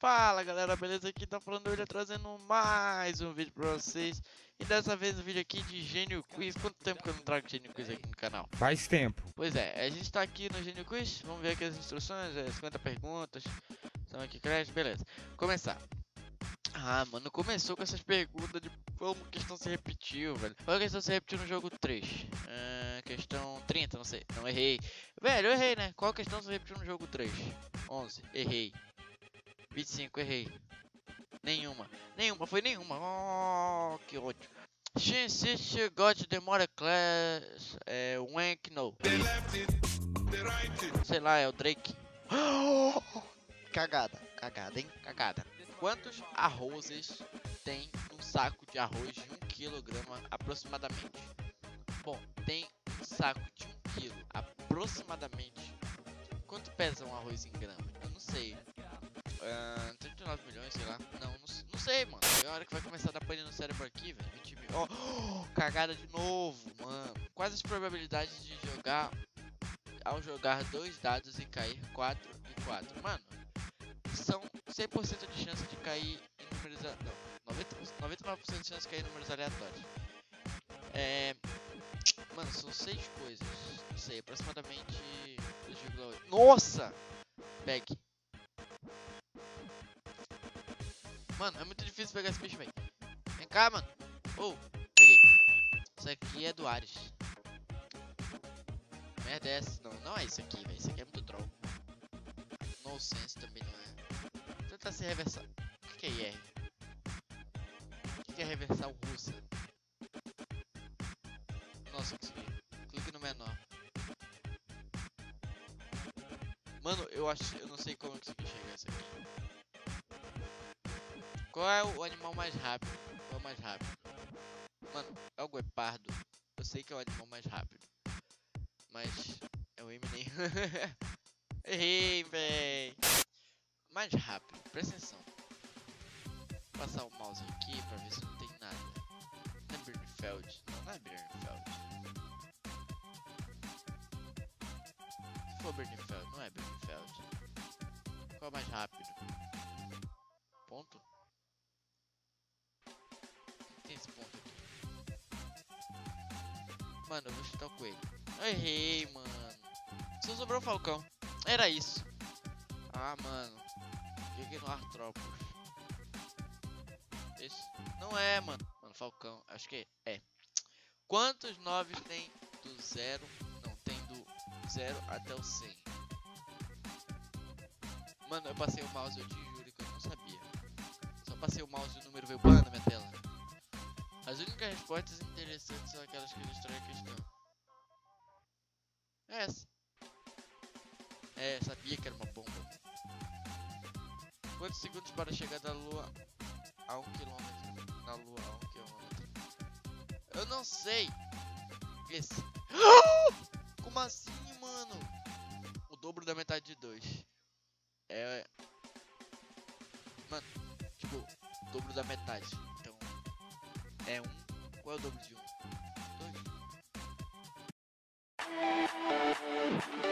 Fala galera, beleza? Aqui tá falando hoje trazendo mais um vídeo pra vocês. E dessa vez um vídeo aqui de Gênio Quiz. Quanto tempo que eu não trago Gênio Quiz aqui no canal? Faz tempo. Pois é, a gente tá aqui no Gênio Quiz. Vamos ver aqui as instruções, é 50 perguntas. São aqui crédito, beleza. Começar. Ah, mano, começou com essas perguntas de como questão se repetiu, velho. Qual a questão se repetiu no jogo 3? Ah, questão 30, não sei, não errei. Velho, eu errei, né? Qual questão se repetiu no jogo 3? 11, errei 25, errei. Nenhuma. Nenhuma, foi nenhuma. Oh, que ódio. Shin Sister God Demora Class. É. Wank no. Sei lá, é o Drake. Cagada. Cagada, hein? Cagada. Quantos arrozes tem um saco de arroz de 1 kg aproximadamente? Bom, tem um saco de 1 kg aproximadamente. Quanto pesa um arroz em gramas? Eu não sei. Uh, 39 milhões, sei lá. Não, não, não sei, mano. É a hora que vai começar a dar pane no cérebro aqui, velho. 20 mil. Ó, oh, cagada de novo, mano. Quais as probabilidades de jogar ao jogar dois dados e cair 4 e 4? Mano, são 100% de chance de cair em números. Não, 90, 99% de chance de cair em números aleatórios. É. Mano, são seis coisas. Não sei, aproximadamente 2,8. Nossa! Pegue. Mano, é muito difícil pegar esse bicho, velho. Vem cá, mano. Oh, peguei. Isso aqui é do Ares. Merda é essa? Não, não é isso aqui, velho. Isso aqui é muito troll. No sense também não é. Vou tentar se reversar. O que, é IR? O que, é reversar o russa? Nossa, consegui. Clique no menor. Mano, eu acho. Eu não sei como eu consegui chegar isso aqui. Qual é o animal mais rápido? Qual é o mais rápido? Mano, é o guepardo. Eu sei que é o animal mais rápido. Mas é o Eminem. Errei, véi. Mais rápido, presta atenção. Vou passar o mouse aqui pra ver se não tem nada. Não é Bernfeld. Não, não é Bernfeld. Se for Bernfeld, não é Bernfeld. Qual é o mais rápido? Ponto? Mano, eu vou chutar o coelho. Eu errei, mano. Só sobrou o falcão. Era isso. Ah, mano. Fiquei no Artrópolis. Esse? Não é, mano. Mano, falcão. Acho que é. Quantos noves tem do zero? Não, tem do zero até o 100. Mano, eu passei o mouse, eu te juro que eu não sabia. Só passei o mouse e o número veio tela. As únicas respostas interessantes são aquelas que destroem a questão. É essa. É, sabia que era uma bomba. Quantos segundos para chegar da lua a um quilômetro? Na lua a um quilômetro. Eu não sei. Esse. Como assim, mano? O dobro da metade de dois. É. Mano, tipo, o dobro da metade é 1. Um. Qual é o dobro de 1? Um? 2.